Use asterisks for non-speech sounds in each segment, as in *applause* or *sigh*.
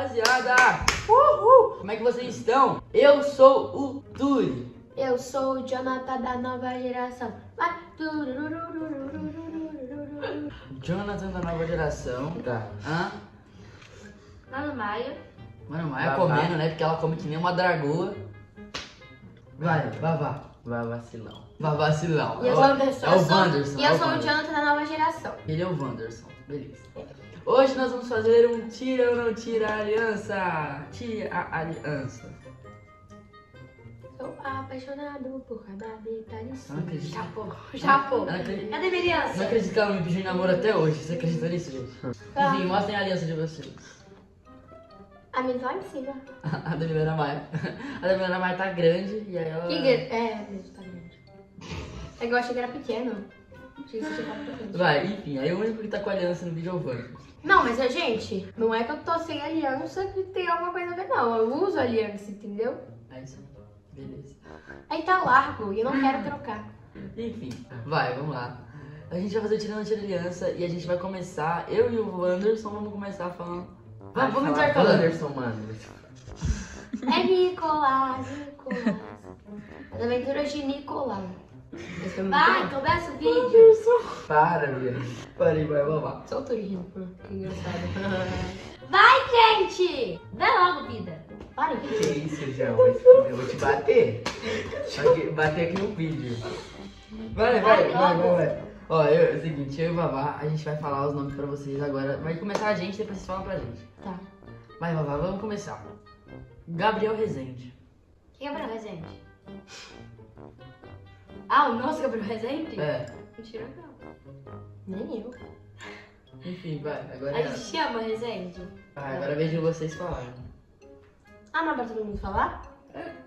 rapaziada! Uhul! Como é que vocês estão? Eu sou o Turi. Eu sou o Jonathan da nova geração. Vai. Jonathan da nova geração. Tá. Hã? Mano Maia. Mano, Maia Vavá. comendo, né? Porque ela come que nem uma dragoa. Vai, Vavá. Vai vacilão. Vavacilão. E eu É sou o- o Anderson. É o Wanderson. E é eu o sou o. Jonathan da nova geração. Ele é o Wanderson. Beleza. Hoje nós vamos fazer um tira ou não tira a aliança. Tira a aliança. Sou apaixonado por cada detalhe. Não acredito. Chapô. Não acredito, Cadê minha não aliança? acredito que ela me pediu em namoro até hoje. Você acredita nisso, gente? Tá. Enfim, mostrem a aliança de vocês. A minha tá lá em cima. *laughs* A da Milena Maia. A da Milena Maia tá grande e aí ela. Que grande. É, mesmo, tá grande. É que eu achei que era pequeno. Você pequeno. Vai, enfim, aí o único que tá com a aliança no vídeo é o Wanderson. Não, mas a gente, não é que eu tô sem aliança que tem alguma coisa a ver, não. Eu uso aliança, entendeu? É isso aí. Beleza. Aí tá largo e eu não quero trocar. Enfim, vai, vamos lá. A gente vai fazer tirando tira aliança e a gente vai começar. Eu e o Wanderson vamos começar falando. Vamos, vamos falar intercalando. Anderson, mano. É Nicolás, Nicolás. As aventuras de Nicolás. Vai, começa o vídeo. Para, velho. Parei, vai, vamos lá. Só o Torino, que engraçado. *laughs* Vai, gente! Vai logo, vida. Parem. Que isso, João? Eu vou te bater. Aqui- Bater aqui no vídeo. Vai, vai, Vai, vai, vai. Ó, eu, é o seguinte, eu e o Vavá, a gente vai falar os nomes pra vocês agora. Vai começar a gente, depois vocês falam pra gente. Tá. Vai, Vavá, vamos começar. Gabriel Rezende. Quem é Gabriel Rezende? Ah, o nosso Gabriel Rezende? É, Mentira, não. Nem eu. enfim, vai. Agora, A gente chama Rezende? vai, agora vejo vocês falarem. Ah, não é pra todo mundo falar?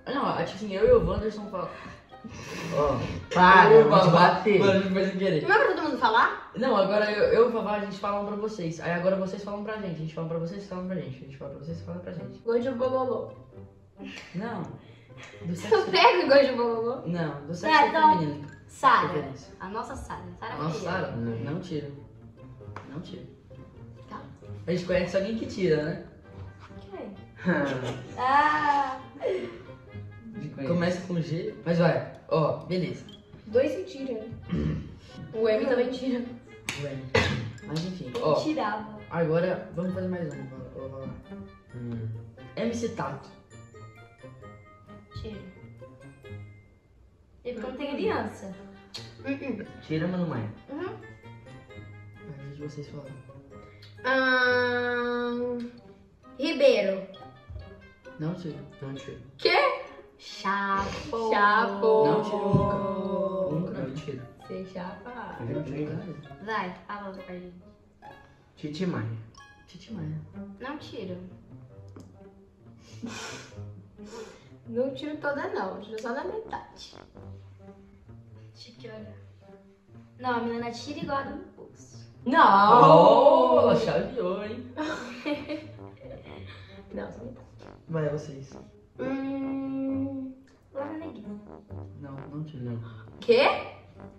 Não, é tipo assim, eu e o Wanderson falam. Ó, *laughs* para, eu vou te bater. Mano, sem querer. Não é pra todo mundo falar? Não, agora eu, eu e o Vavá, a gente fala um pra vocês. Aí agora vocês falam pra gente. A gente fala pra vocês, falam pra gente. A gente fala pra vocês, fala pra gente. Gojo bololô. Não. Do sexo. pego gojo bololô. Não, do sexo Tá, então- feminino. Sara. Preferência. A nossa Sara. Sara Nossa, Ferreira. Sara, Não. não tira. Não tira. Tá. A gente conhece alguém que tira, né? Quem? *laughs* Ah, Começa com G, mas vai. Ó, beleza. Dois se tira. O M também tira. Vai. Mas enfim, ó. tirava. Agora vamos fazer mais um. Ó, ó. Hum. MC Tato. Tira. E porque eu não tenho aliança. Hum, Tira, mano, mãe. Vai, vejo vocês falando. Ahn, Ribeiro. Não tira. Não tira. Quê? Chapo. Chapo. Não tira nunca. Nunca. Não tira. Você chapa. Não. Vai, fala outra pra gente. Titi Maia. Titi Maia. Não tira. *laughs* Não tiro toda não, tiro só da metade. Deixa eu olhar. Não, a menina tira igual a do pulso. Oh, chaveou, hein? *laughs* Não, só metade. Vai, vocês. Hum, Laura Neguinho. Não, não tira. Não. quê?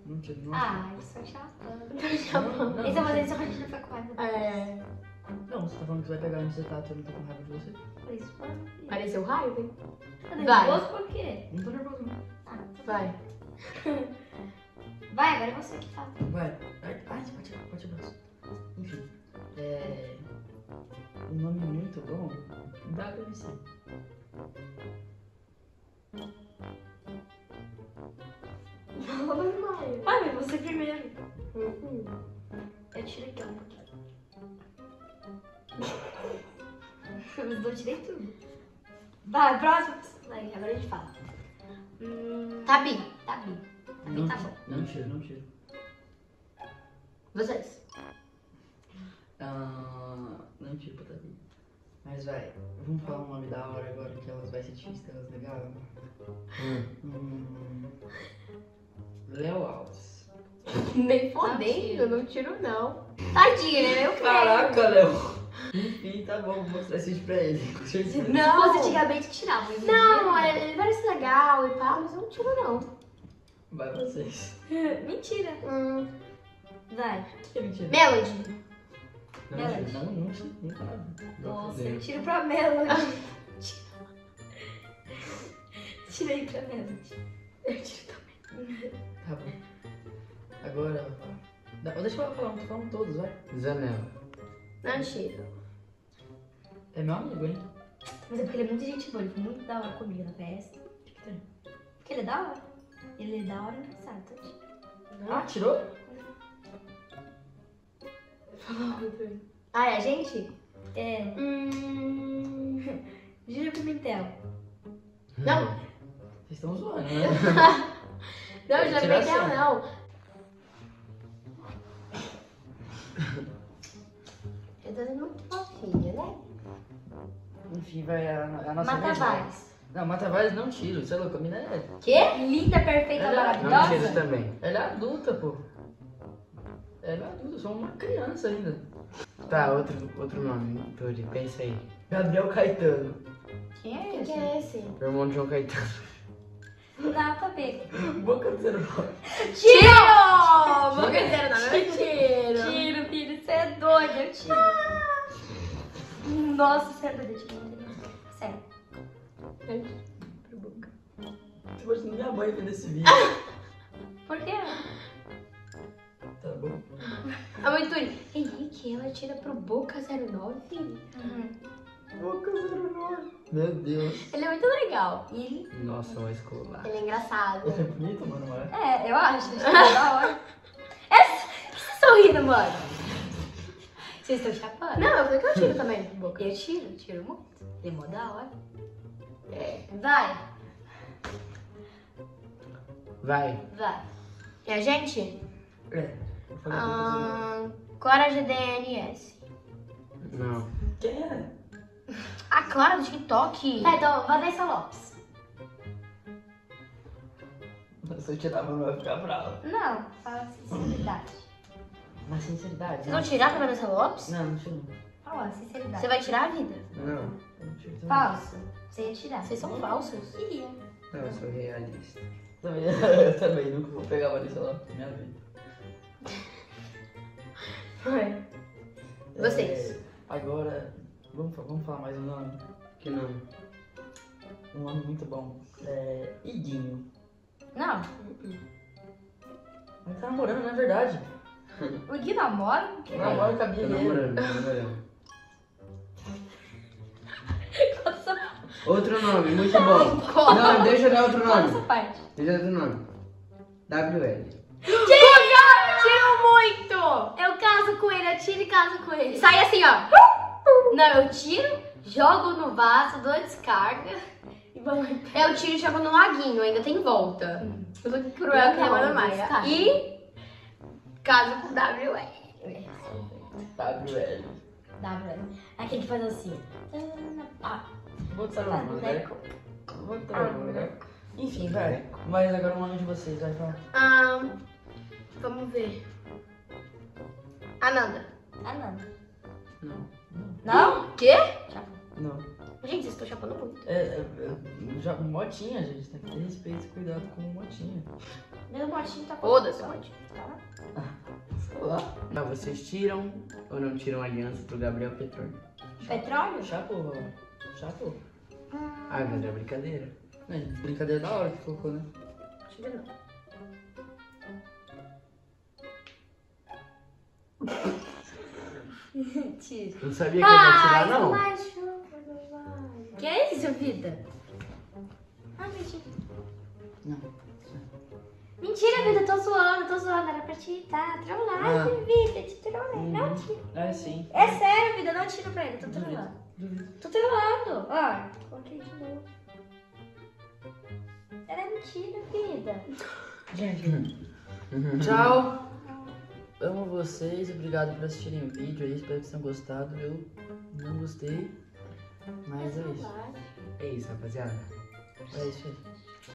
Não tira. Não, Ah, isso é chato. não, não. Isso eu vou fazer isso pra gente não ficar com raiva. É, Não, você tá falando que você vai pegar o MC Tato, eu não tô com raiva de você. Por isso, pô. pareceu raio, hein? Tá Vai. nervoso por quê? Não tô nervoso, não. Ah, Vai. Vai, agora é você que fala. Vai. Ai, ai, bate, bate o braço. Enfim. É. Um nome muito bom. WMC. Vai, mas você primeiro. Uhum. Eu tiro aqui, ó. um pouquinho. Os dois tirei tudo. Vai, próximo. Vai, agora a gente fala. Hum, Tabi, tá bem. Tá bem, Não, tá bom. não tira, não tira. vocês. Ah, não tira pra Tabi. Mas vai, vamos falar um nome da hora agora que elas vai ser difícil, elas legal. Hum. Hum, Léo Alves. Nem fodendo, tiro. não tiro não. Tadinha, né? Eu Caraca, Léo. Enfim, tá bom, vou mostrar esse vídeo pra ele. Com certeza. Se Não. fosse antigamente, tirava. Hoje em Não, ele parece legal e pá, mas eu não tiro não. Vai vocês. *laughs* Mentira. Hum, Vai. O que é mentira? Melody. Não, Melody. Não, não, não, nunca nada. Nossa, Deus. tira pra Melody. *laughs* Tira aí pra Melody. Eu tiro também. Tá bom. Agora. dá- Deixa eu falar, tô falando todos, vai. Zanella. Não tiro. É meu amigo, hein? Mas é porque ele é muito gente boa, ele foi muito da hora comigo na festa. Porque ele é da hora. Ele é da hora engraçado. tá? Ah, tirou? Ah, é a gente? É. Hum. *laughs* Júlia Pimentel. Não, Vocês estão zoando, né? *laughs* não, ela, assim. não. *laughs* Eu tô sendo muito fofinha, né? Enfim, vai a, a nossa Mata Vaz. Não, Mata Vaz não tiro. Você é louco? A mina é. Quê? Linda, perfeita, Ela- Não maravilhosa. tiro também. Ela é adulta, pô. Ela é adulta, eu sou uma criança ainda. Tá, outro, outro nome, Tori, pensa aí. Gabriel Caetano. Quem é Quem esse? que é esse? Meu irmão de João Caetano. Não dá pra ver. Boca do zero. Tiro! Vou querer não, eu tiro. Tiro, filho, você é doido, eu tiro. Nossa, você é doido, eu tiro. Sério. Você pode minha mãe vendo esse vídeo. *laughs* Por quê? Tá bom. A mãe do Henrique, ela tira pro Boca 09. Boca 09. Meu Deus. Ele é muito legal. E ele? Nossa, uma escolar. Ele é engraçado. Ele é bonito, mano, não é? É, eu acho. Acho que é da hora. *laughs* É, por que vocês estão rindo, mano? Vocês estão chapando? Não, eu falei que eu tiro também Boca. Eu tiro, tiro muito. Ele é mó da hora. É. Vai, Vai. vai. E a gente? É. Ah, Clara GDNS. Não. 09. Quem é? A Clara do TikTok. Tá, então, Vanessa Lopes. Se eu tirar, não vai ficar bravo. Não, fala sinceridade. Mas sinceridade. Vocês vão tirar pra Vanessa Lopes? Não, não tiro. Fala, sinceridade. Você vai tirar a vida? Não. Eu não tiro também. Falso. Você ia tirar. Vocês são falsos. Queria. Não, eu sou realista. Também, *laughs* eu também nunca vou pegar a Vanessa lá na minha vida. Vai. Vocês. É, agora, vamos, vamos falar mais um nome. Que nome? Um nome muito bom. É. Iguinho. Não, Mas tá namorando, não é verdade? O Gui namora? Porque... Namora com a Tô Bia namorando, tô namorando. Nossa, Outro nome, muito bom. Não, deixa eu dar outro fala essa nome. parte. Deixa eu dar outro nome. WL. Tiro muito! Eu caso com ele, eu tiro e caso com ele. Sai assim, ó. Não, eu tiro, jogo no vaso, dou descarga e vamos Eu tiro e jogo no laguinho, ainda tem volta. Eu sou cruel que Não, a Ana não, Maia. descarga. E caso com WL. WL. W. Aquele que faz assim. Ah, Vou botar o? Vou botar o né? Enfim, vai. Mas agora o nome de vocês, vai falar. Ah, vamos ver. Ananda. ah, não. Não. Não? Quê? Com motinha, gente. Tem que ter respeito e cuidado com motinha. Meu motinho tá Foda-se, pode. Sei lá. Ah, vocês tiram ou não tiram aliança pro Gabriel Petrone? Petróleo? Chapou, vovó. Chapou. Ah, mas é brincadeira. É, brincadeira da hora que colocou, né? Tiro não. *laughs* Tiro. Não sabia que eu ia tirar, não. Que é isso, vida? Ah, mentira. Não. Mentira, vida, tô zoando, tô zoando. Era pra te dar. Trollagem, Ah. vida, te trolei. Não tira. É sim. É sério, vida, não tira pra ele, tô trollando. Duvido. Tô trollando. Ó, coloquei de novo. Era mentira, vida. Gente, Uhum. *laughs* tchau. Amo vocês, obrigado por assistirem o vídeo aí, espero que vocês tenham gostado. Eu não gostei, mas é isso. É isso, rapaziada. É isso aí.